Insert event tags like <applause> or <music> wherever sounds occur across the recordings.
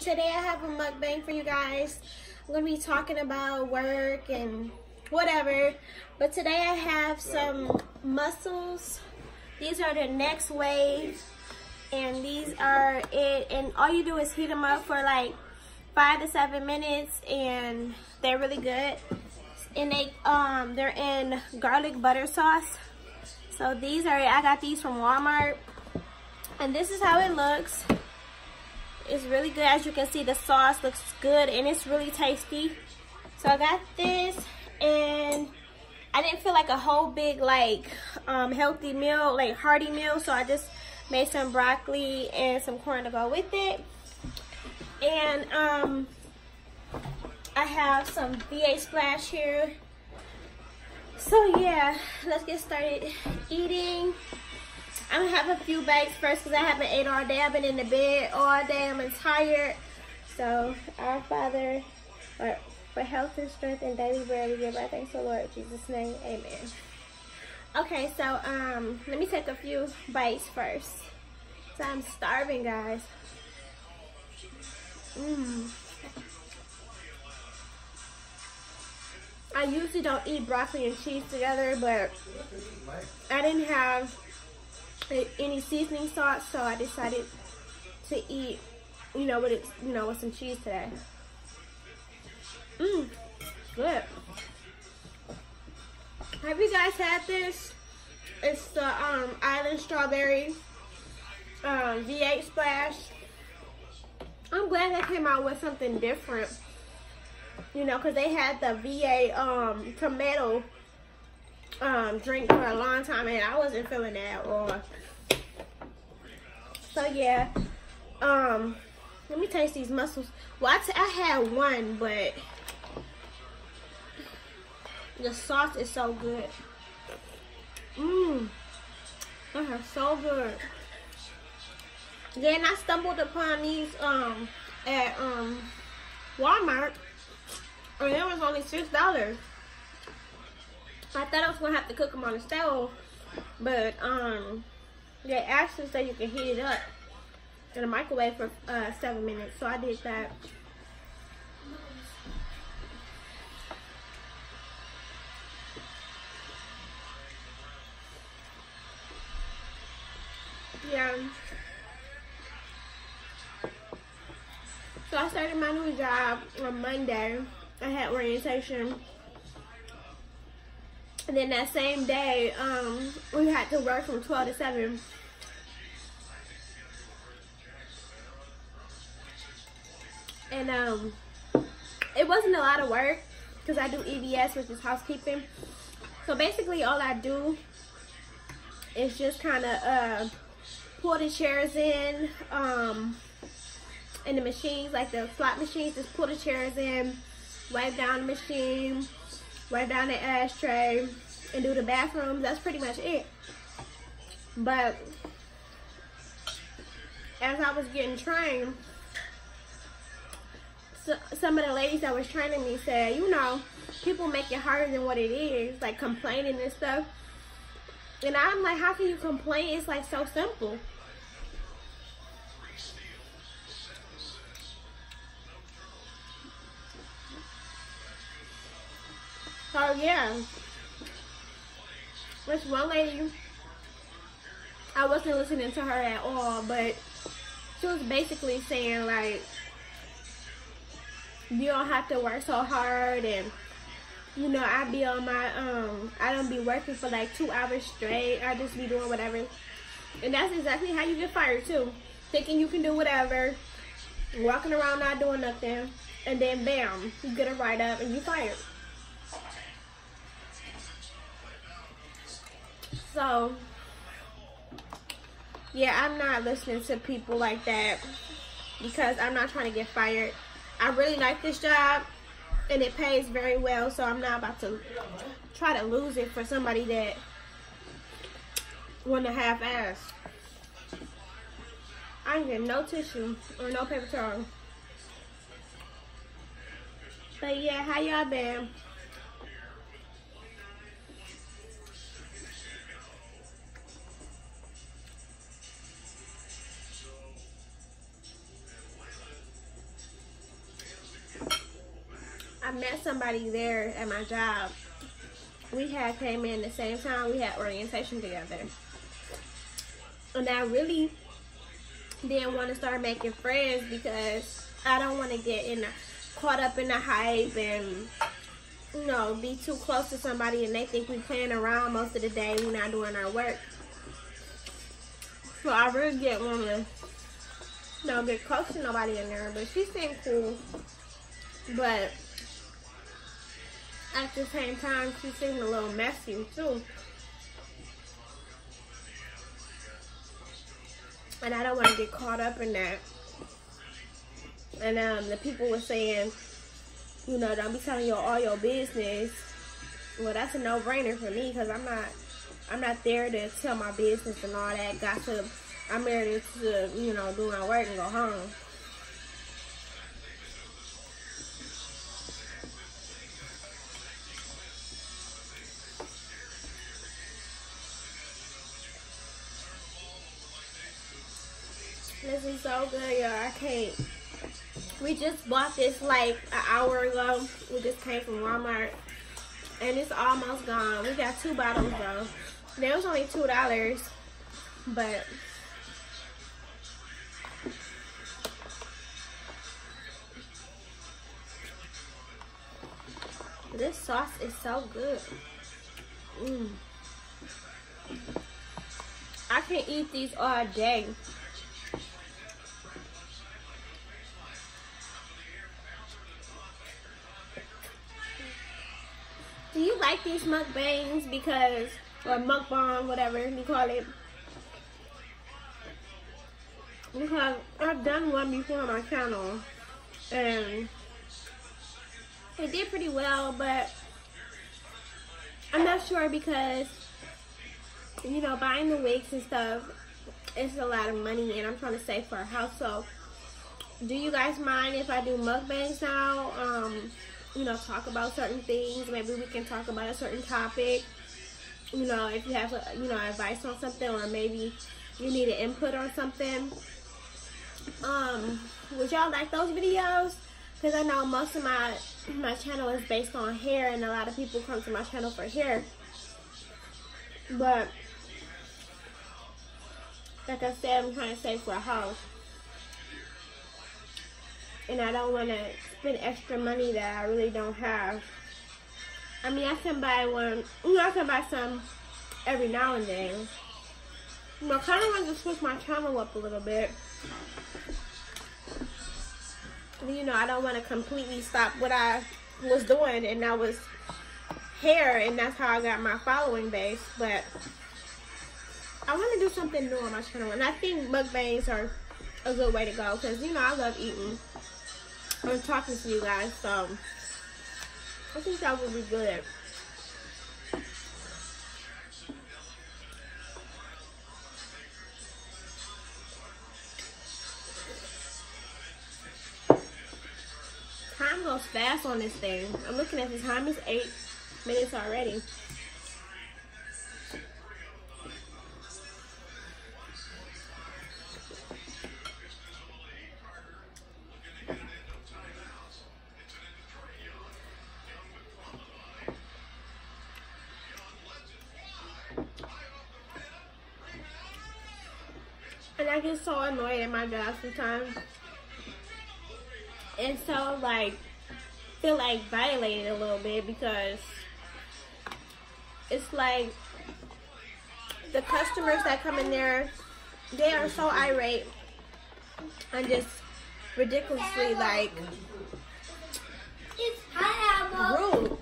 today I have a mukbang for you guys. I'm gonna be talking about work and whatever. But today I have some mussels. These are the next wave. And these are it. And all you do is heat them up for like five to seven minutes and they're really good. And they um they're in garlic butter sauce. So these are I got these from Walmart. And this is how it looks. It's really good. As you can see, the sauce looks good and it's really tasty. So I got this and I didn't feel like a whole big like um, healthy meal, like hearty meal. So I just made some broccoli and some corn to go with it. And um, I have some V8 Splash here. So yeah, let's get started eating. I'm gonna have a few bites first because I haven't ate all day. I've been in the bed all day. I'm tired. So, our Father, for, for health and strength and daily bread, we give our thanks to the Lord. Jesus' name, amen. Okay, so um, let me take a few bites first. So I'm starving, guys. Mmm. I usually don't eat broccoli and cheese together, but I didn't have any seasoning sauce, so I decided to eat, you know, with it, you know, with some cheese today. Mmm, good. Have you guys had this? It's the um, Island Strawberry um, V8 Splash. I'm glad they came out with something different. You know, because they had the V8 um, tomato um, drink for a long time and I wasn't feeling that or so yeah. Um let me taste these mussels. Well I, had one but the sauce is so good. Mmm. They are so good. Then I stumbled upon these um at um Walmart and it was only six dollars I thought I was gonna have to cook them on the stove, but um, they actually say you can heat it up in a microwave for uh, seven minutes. So I did that. Yeah. So I started my new job on Monday. I had orientation and then that same day, um, we had to work from 12 to 7. And um, it wasn't a lot of work because I do EVS, which is housekeeping. So basically all I do is just kind of uh, pull the chairs in um, in the machines, like the slot machines, just pull the chairs in, wipe down the machine, wipe down the ashtray, and do the bathrooms. That's pretty much it. But as I was getting trained, so, some of the ladies that was training me said, you know, people make it harder than what it is, like complaining and stuff. And I'm like, how can you complain? It's like so simple. So yeah, this one lady, I wasn't listening to her at all, but she was basically saying like, you don't have to work so hard and you know, I be on my, um, I don't be working for like two hours straight. I just be doing whatever. And that's exactly how you get fired too. Thinking you can do whatever, walking around not doing nothing, and then bam, you get a write-up and you fired. So, yeah, I'm not listening to people like that because I'm not trying to get fired. I really like this job and it pays very well, so I'm not about to try to lose it for somebody that want to half ass. I ain't getting no tissue or no paper towel. But yeah, how y'all been? Somebody there at my job. We had came in the same time. We had orientation together. And I really didn't want to start making friends because I don't want to get in caught up in the hype and you know be too close to somebody and they think we playing around most of the day. We're not doing our work. So I really didn't want to you know get close to nobody in there. But she seemed cool. But at the same time, she seemed a little messy too. and I don't want to get caught up in that. And um, the people were saying, you know, don't be telling your all your business. Well, that's a no-brainer for me because I'm not, I'm not there to tell my business and all that gossip. I'm there to, you know, do my work and go home. Y'all. I can't. We just bought this like an hour ago. We just came from Walmart. And it's almost gone. We got two bottles though. There was only two dollars. But this sauce is so good. Mmm. I can eat these all day. Do you like these mukbangs? Because or mukbang whatever you call it. Because I've done one before on my channel and it did pretty well but I'm not sure because you know buying the wigs and stuff it's a lot of money and I'm trying to save for a house so do you guys mind if I do mukbangs now? Um you know, talk about certain things. Maybe we can talk about a certain topic. You know, if you have, you know, advice on something or maybe you need an input on something. Um, would y'all like those videos? Because I know most of my, my channel is based on hair and a lot of people come to my channel for hair. But, like I said, I'm trying to save for a house and I don't want to spend extra money that I really don't have. I mean, I can buy one, you know, I can buy some every now and then. But I kind of want to switch my channel up a little bit. You know, I don't want to completely stop what I was doing, and that was hair, and that's how I got my following base. But I want to do something new on my channel, and I think mukbangs are a good way to go, because, you know, I love eating. I'm talking to you guys, so I think that would be good. Time goes fast on this thing. I'm looking at the time, it's eight minutes already. My sometimes. And so like feel like violated a little bit because it's like the customers that come in there, they are so irate and just ridiculously like rude.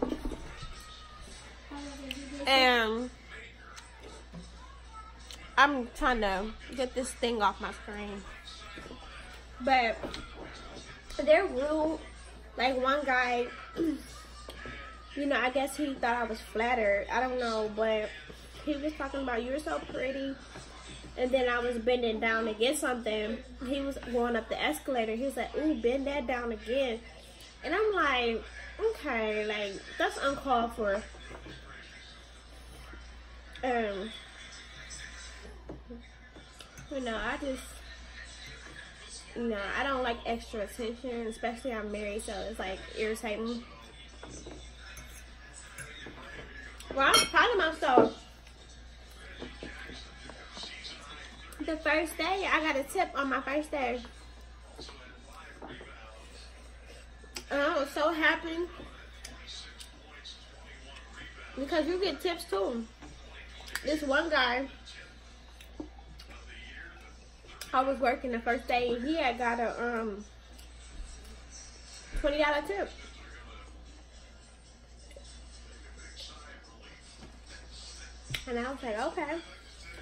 And I'm trying to get this thing off my screen. But they're rude. Like one guy, you know, I guess he thought I was flattered. I don't know, but he was talking about you're so pretty. And then I was bending down to get something. He was going up the escalator. He was like, ooh, bend that down again. And I'm like, okay, like, that's uncalled for. Um, you know, I just, no, I don't like extra attention, especially I'm married, so it's like irritating. Well, I'm proud of myself. The first day, I got a tip on my first day. And I was so happy because you get tips too. This one guy I was working the first day and he had got a um $20 tip. And I was like, okay,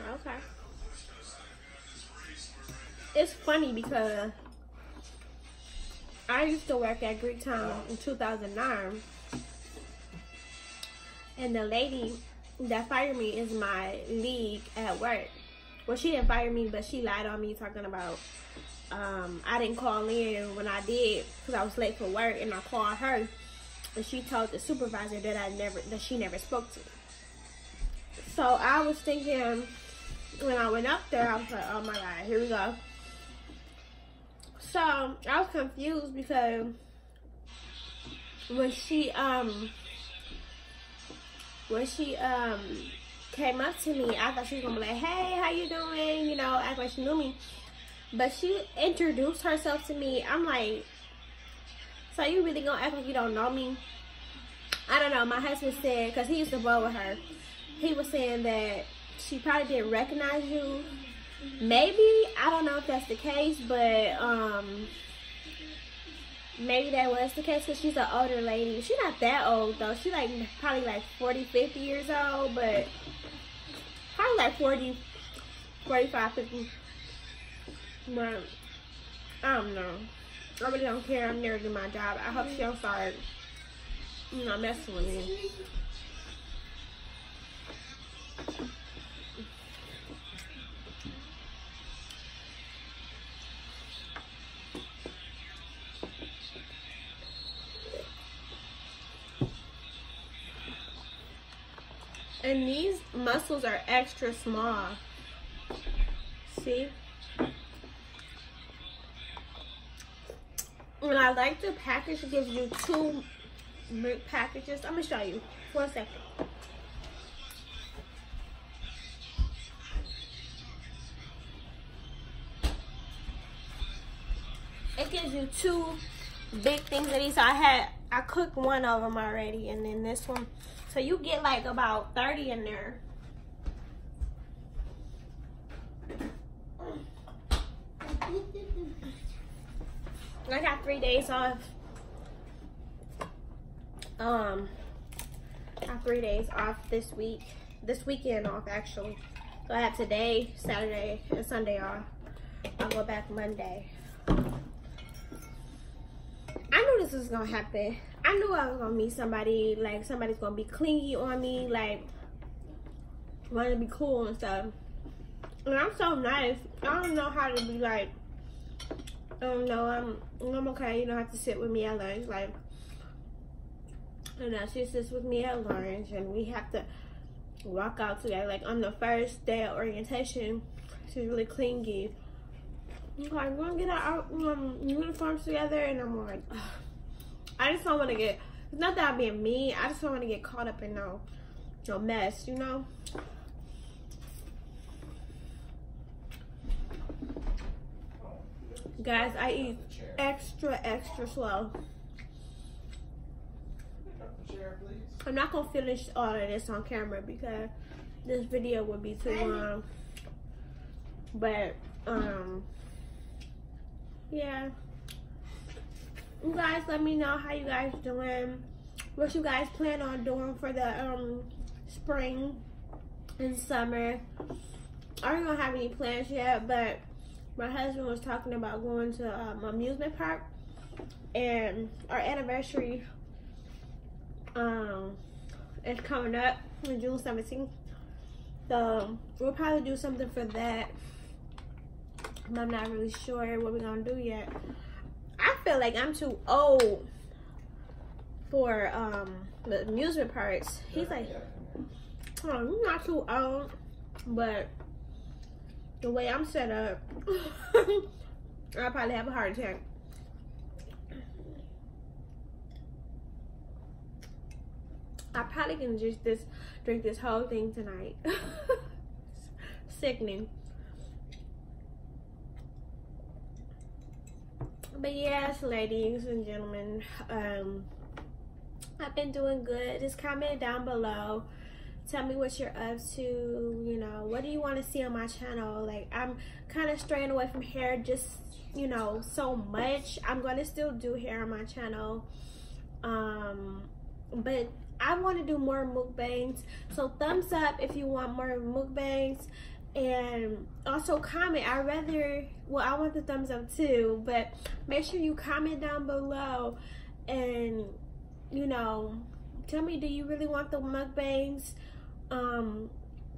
okay. It's funny because I used to work at Greek Town in 2009. And the lady that fired me is my league at work. Well, she didn't fire me, but she lied on me talking about um, I didn't call in when I did because I was late for work, and I called her, and she told the supervisor that I never that she never spoke to. So I was thinking when I went up there, I was like, oh my god, here we go. So I was confused because when she um when she um came up to me, I thought she was gonna be like, "Hey, how you doing?" You know, act like she knew me. But she introduced herself to me. I'm like, "So you really gonna act like you don't know me?" I don't know. My husband said, cause he used to roll with her. He was saying that she probably didn't recognize you maybe I don't know if that's the case, but um, maybe that was the case because she's an older lady. She's not that old though. She's like probably like 40, 50 years old, but probably like 40, 45, 50. But I don't know. I really don't care. I'm never doing my job. I hope she don't start, you know, messing with me. And these mussels are extra small. See? And I like the package it gives you two big packages. I'm gonna show you. One second. It gives you two big things of these. I had I cooked one of them already and then this one so you get like about 30 in there. I got three days off. Um, have three days off this week. This weekend off, actually. So I have today, Saturday, and Sunday off. I'll go back Monday. This was gonna happen. I knew I was gonna meet somebody, like somebody's gonna be clingy on me, like want to be cool and stuff. And I'm so nice. I don't know how to be like, oh no, I'm I'm okay. You don't have to sit with me at lunch. Like, and now she sits with me at lunch, and we have to walk out together. Like on the first day of orientation, she's really clingy. Like, we're gonna get our um, uniforms together, and I'm like. Ugh. I just don't want to get, it's not that I'm being mean, I just don't want to get caught up in no, no mess, you know? Guys, I eat extra, extra slow. I'm not going to finish all of this on camera because this video would be too long. But, um, yeah you guys let me know how you guys doing what you guys plan on doing for the um spring and summer. I don't have any plans yet but my husband was talking about going to um, amusement park and our anniversary um is coming up on june 17th so we'll probably do something for that. I'm not really sure what we're gonna do yet I feel like I'm too old for um the amusement parks. He's like, oh, I'm not too old, but the way I'm set up, <laughs> I'll probably have a heart attack. I probably can just this drink this whole thing tonight. <laughs> Sickening. But yes, ladies and gentlemen, um, I've been doing good. Just comment down below. Tell me what you're up to. You know, what do you want to see on my channel? Like, I'm kind of straying away from hair just, you know, so much. I'm going to still do hair on my channel. Um, but I want to do more mukbangs. So thumbs up if you want more mukbangs. And also comment. I rather, well, I want the thumbs up too. But make sure you comment down below. And, you know, tell me, do you really want the mukbangs? Um,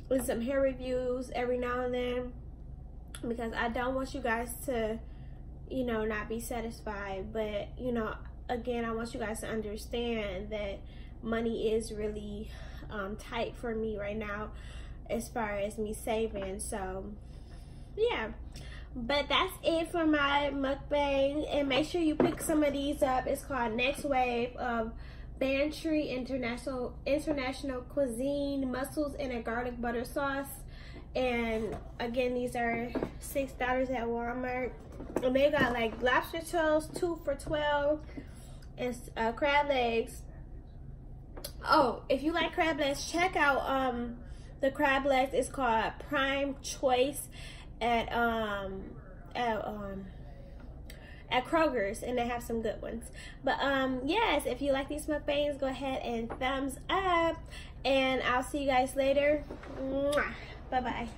with some hair reviews every now and then. Because I don't want you guys to, you know, not be satisfied. But, you know, again, I want you guys to understand that money is really um, tight for me right now as far as me saving. So, yeah. But that's it for my mukbang. And make sure you pick some of these up. It's called Next Wave of Bantry International International Cuisine Mussels in a Garlic Butter Sauce. And again, these are $6 at Walmart. And they got like lobster tails, two for 12 and uh, crab legs oh if you like crab legs check out um the crab legs it's called prime choice at um at um at Kroger's and they have some good ones. But um yes if you like these mukbangs go ahead and thumbs up and I'll see you guys later. Bye bye